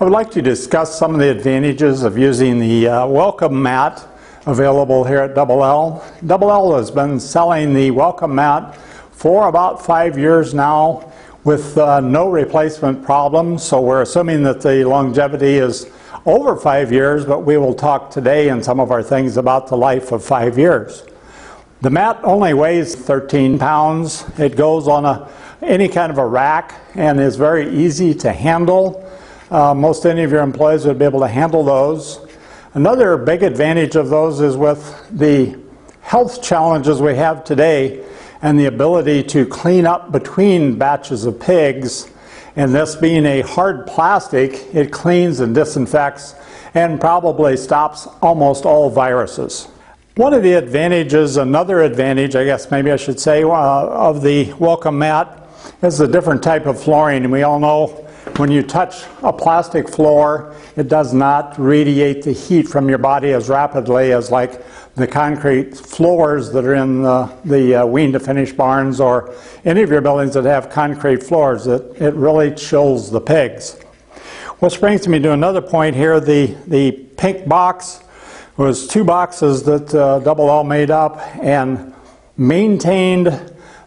I would like to discuss some of the advantages of using the uh, welcome mat available here at Double L. Double L has been selling the welcome mat for about five years now with uh, no replacement problems, so we're assuming that the longevity is over five years, but we will talk today in some of our things about the life of five years. The mat only weighs 13 pounds. It goes on a, any kind of a rack and is very easy to handle. Uh, most any of your employees would be able to handle those. Another big advantage of those is with the health challenges we have today and the ability to clean up between batches of pigs. And this being a hard plastic, it cleans and disinfects and probably stops almost all viruses. One of the advantages, another advantage, I guess maybe I should say, uh, of the welcome mat is the different type of flooring. And we all know when you touch a plastic floor, it does not radiate the heat from your body as rapidly as like the concrete floors that are in the, the uh, wean to finish barns or any of your buildings that have concrete floors. It, it really chills the pigs. Which brings me to another point here. The, the pink box was two boxes that uh, Double L made up and maintained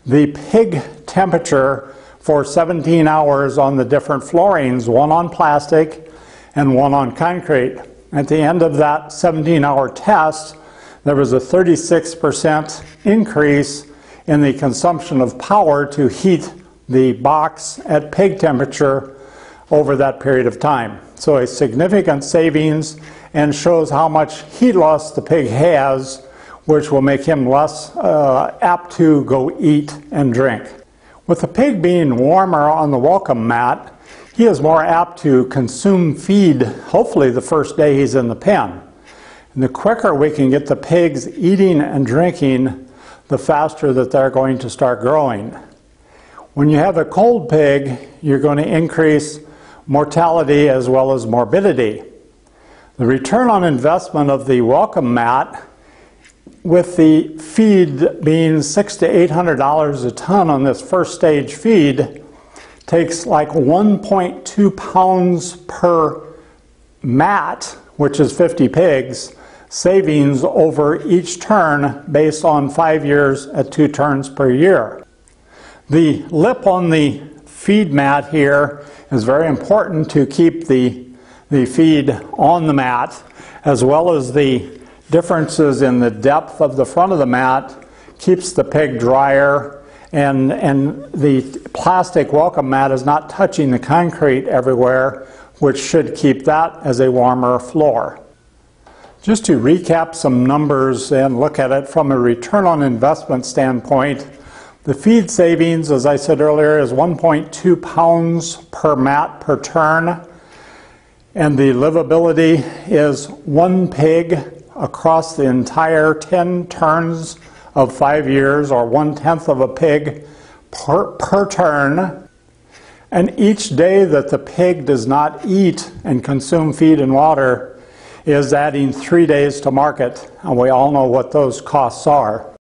the pig temperature for 17 hours on the different floorings, one on plastic and one on concrete. At the end of that 17 hour test, there was a 36% increase in the consumption of power to heat the box at pig temperature over that period of time. So a significant savings and shows how much heat loss the pig has, which will make him less uh, apt to go eat and drink. With the pig being warmer on the welcome mat, he is more apt to consume feed, hopefully the first day he's in the pen. And the quicker we can get the pigs eating and drinking, the faster that they're going to start growing. When you have a cold pig, you're going to increase mortality as well as morbidity. The return on investment of the welcome mat with the feed being six to eight hundred dollars a ton on this first stage feed, takes like 1.2 pounds per mat, which is 50 pigs, savings over each turn based on five years at two turns per year. The lip on the feed mat here is very important to keep the, the feed on the mat as well as the differences in the depth of the front of the mat keeps the pig drier and, and the plastic welcome mat is not touching the concrete everywhere, which should keep that as a warmer floor. Just to recap some numbers and look at it from a return on investment standpoint, the feed savings, as I said earlier, is 1.2 pounds per mat per turn, and the livability is one pig across the entire 10 turns of five years, or one tenth of a pig per, per turn. And each day that the pig does not eat and consume feed and water is adding three days to market. And we all know what those costs are.